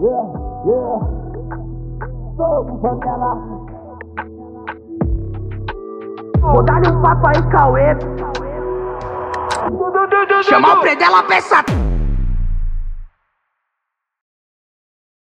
Yeah, yeah. Sou panela. Vou dar um papo aí, Cauê. Chama o Predela peça.